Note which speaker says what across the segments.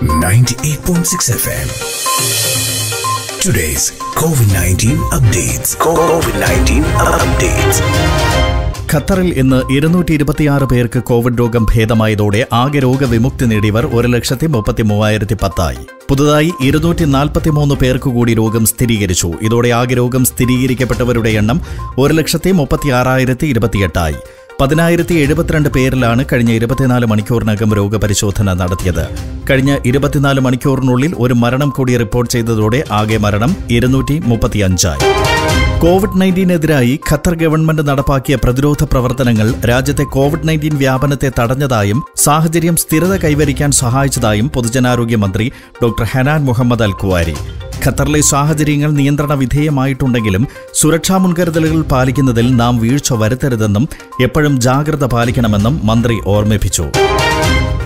Speaker 1: 98.6 FM. Today's COVID 19 updates. COVID 19 updates.
Speaker 2: ഖത്തറിൽ ഇന്ന് ഇരുന്നൂറ്റി ഇരുപത്തിയാറ് പേർക്ക് കോവിഡ് രോഗം ഭേദമായതോടെ ആകെ രോഗവിമുക്തി നേടിയവർ ഒരു ലക്ഷത്തി മുപ്പത്തി മൂവായിരത്തി പത്തായി പുതുതായി ഇരുന്നൂറ്റി നാൽപ്പത്തിമൂന്ന് പേർക്ക് കൂടി രോഗം സ്ഥിരീകരിച്ചു ഇതോടെ ആകെ രോഗം സ്ഥിരീകരിക്കപ്പെട്ടവരുടെ എണ്ണം ഒരു ലക്ഷത്തി മുപ്പത്തി ആറായിരത്തി ഇരുപത്തിയെട്ടായി പതിനായിരത്തി എഴുപത്തിരണ്ട് പേരിലാണ് കഴിഞ്ഞ ഇരുപത്തിനാല് മണിക്കൂറിനകം രോഗപരിശോധന നടത്തിയത്. കഴിഞ്ഞ ഇരുപത്തിനാല് മണിക്കൂറിനുള്ളിൽ ഒരു മരണം കൂടി റിപ്പോർട്ട് ചെയ്തതോടെ ആകെ മരണം ഇരുന്നൂറ്റി മുപ്പത്തിയഞ്ചായി കോവിഡ് നയന്റീനെതിരായി ഖത്തർ ഗവൺമെന്റ് നടപ്പാക്കിയ പ്രതിരോധ പ്രവർത്തനങ്ങൾ രാജ്യത്തെ കോവിഡ് നയന്റീൻ വ്യാപനത്തെ തടഞ്ഞതായും സാഹചര്യം സ്ഥിരത കൈവരിക്കാൻ സഹായിച്ചതായും പൊതുജനാരോഗ്യ മന്ത്രി doctor Hanan Mohammed Al Kuwari ഖത്തറിലെ സാഹചര്യങ്ങൾ നിയന്ത്രണ വിധേയമായിട്ടുണ്ടെങ്കിലും സുരക്ഷാ മുൻകരുതലുകൾ പാലിക്കുന്നതിൽ നാം വീഴ്ച വരുത്തരുതെന്നും എപ്പോഴും ജാഗ്രത പാലിക്കണമെന്നും മന്ത്രി ഓർമ്മിപ്പിച്ചു.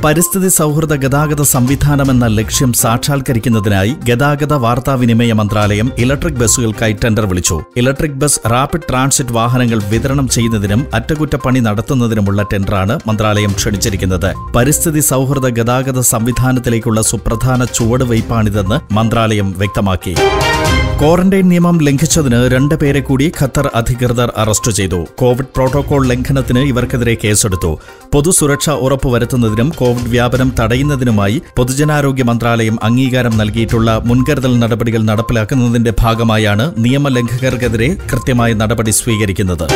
Speaker 2: പരിസ്ഥിതി സൗഹൃദ ഗതാഗത സംവിധാനമെന്ന ലക്ഷ്യം സാക്ഷാത്കരിക്കുന്നതിനായി ഗതാഗത വാർത്താവിനിമയ മന്ത്രാലയം ഇലക്ട്രിക് ബസ്സുകൾക്കായി ടെൻഡർ വിളിച്ചു. ഇലക്ട്രിക് ബസ് റാപ്പിഡ് ട്രാൻസിറ്റ് വാഹനങ്ങൾ വിതരണം ചെയ്യുന്നതിനും അറ്റകുറ്റപ്പണി നടത്തുന്നതിനുമുള്ള ടെൻഡറാണ് മന്ത്രാലയം ക്ഷണിച്ചിരിക്കുന്നത്. പരിസ്ഥിതി സൗഹൃദ ഗതാഗത സംവിധാനത്തിലേക്കുള്ള സുപ്രധാന ചുവടുവയ്പാണിതെന്ന് മന്ത്രാലയം വ്യക്തമാക്കി. ക്വാറന്റൈൻ നിയമം ലംഘിച്ചതിന് രണ്ട് പേരെ കൂടി ഖത്തർ അധികൃതർ അറസ്റ്റ് ചെയ്തു. കോവിഡ് പ്രോട്ടോകോൾ ലംഘനത്തിന് ഇവർക്കെതിരെ കേസെടുത്തു. പൊതുസുരക്ഷ ഉറപ്പുവരുത്തുന്നതിനും കോവിഡ് വ്യാപനം തടയുന്നതിനുമായി പൊതുജനാരോഗ്യ മന്ത്രാലയം അംഗീകാരം നൽകിയിട്ടുള്ള മുൻകരുതൽ നടപടികൾ നടപ്പിലാക്കുന്നതിന്റെ ഭാഗമായാണ് നിയമലംഘകർക്കെതിരെ കൃത്യമായ നടപടി സ്വീകരിക്കുന്നത്.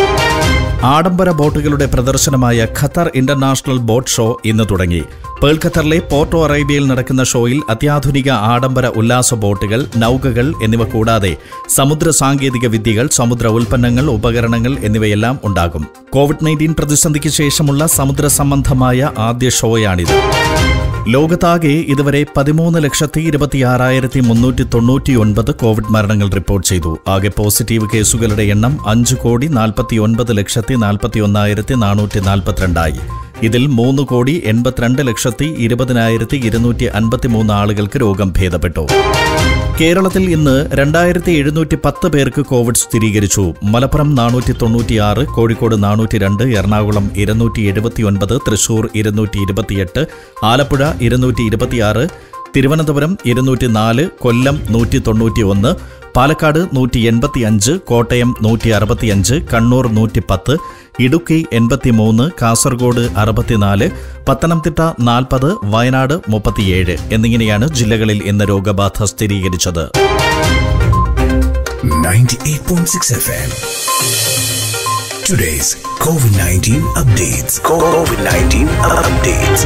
Speaker 2: ആഡംബര ബോട്ടുകളുടെ പ്രദർശനമായ ഖത്തർ ഇന്റർനാഷണൽ ബോട്ട് ഷോ ഇന്ന് തുടങ്ങി. പേൾ ഖത്തറിലെ പോർട്ടോ അറേബ്യയിൽ നടക്കുന്ന ഷോയിൽ അത്യാധുനിക ആഡംബര ഉല്ലാസ ബോട്ടുകൾ നൌകകൾ എന്നിവ കൂടാതെ സമുദ്ര സാങ്കേതിക വിദ്യകൾ സമുദ്ര ഉൽപ്പന്നങ്ങൾ ഉപകരണങ്ങൾ എന്നിവയെല്ലാം ഉണ്ടാകും. കോവിഡ് നയന്റീൻ പ്രതിസന്ധിക്ക് ശേഷമുള്ള സമുദ്ര സംബന്ധമായ ആദ്യ ഷോയാണിത്. ലോകത്താകെ ഇതുവരെ പതിമൂന്ന് ലക്ഷത്തി ഇരുപത്തിയാറായിരത്തി മുന്നൂറ്റി തൊണ്ണൂറ്റിയൊൻപത് കോവിഡ് മരണങ്ങൾ റിപ്പോർട്ട് ചെയ്തു. ആകെ പോസിറ്റീവ് കേസുകളുടെ എണ്ണം അഞ്ച് കോടി നാൽപ്പത്തി ഒൻപത് ലക്ഷത്തി നാൽപ്പത്തി ഒന്നായിരത്തി നാനൂറ്റി നാൽപ്പത്തിരണ്ടായി. ഇതിൽ മൂന്ന് കോടി എൺപത്തിരണ്ട് ലക്ഷത്തി ഇരുപതിനായിരത്തി ഇരുന്നൂറ്റി അൻപത്തിമൂന്ന് ആളുകൾക്ക് രോഗം ഭേദപ്പെട്ടു. കേരളത്തിൽ ഇന്ന് രണ്ടായിരത്തി എഴുന്നൂറ്റി പത്ത് പേർക്ക് കോവിഡ് സ്ഥിരീകരിച്ചു. മലപ്പുറം നാനൂറ്റി തൊണ്ണൂറ്റിയാറ് കോഴിക്കോട് നാനൂറ്റി രണ്ട് എറണാകുളം ഇരുന്നൂറ്റി എഴുപത്തിയൊൻപത് തൃശൂർ ഇരുന്നൂറ്റി ഇരുപത്തിയെട്ട് ആലപ്പുഴ ഇരുന്നൂറ്റി ഇരുപത്തിയാറ് തിരുവനന്തപുരം ഇരുന്നൂറ്റി നാല് കൊല്ലം നൂറ്റി തൊണ്ണൂറ്റി ഒന്ന് പാലക്കാട് നൂറ്റി എൺപത്തിയഞ്ച് കോട്ടയം നൂറ്റി അറുപത്തിയഞ്ച് കണ്ണൂർ നൂറ്റി പത്ത് ഇടുക്കി എൺപത്തിമൂന്ന് കാസർഗോഡ് അറുപത്തിനാല് പത്തനംതിട്ട നാൽപ്പത് വയനാട് മുപ്പത്തിയേഴ് എന്നിങ്ങനെയാണ് ജില്ലകളിൽ ഇന്ന് രോഗബാധ സ്ഥിരീകരിച്ചത്
Speaker 1: 98.6 FM. Today's COVID 19 updates. COVID 19 updates.